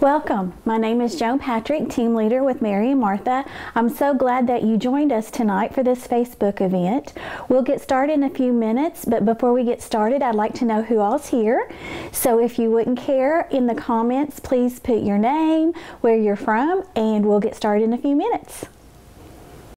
Welcome. My name is Joan Patrick, team leader with Mary and Martha. I'm so glad that you joined us tonight for this Facebook event. We'll get started in a few minutes, but before we get started, I'd like to know who all's here. So if you wouldn't care in the comments, please put your name, where you're from, and we'll get started in a few minutes.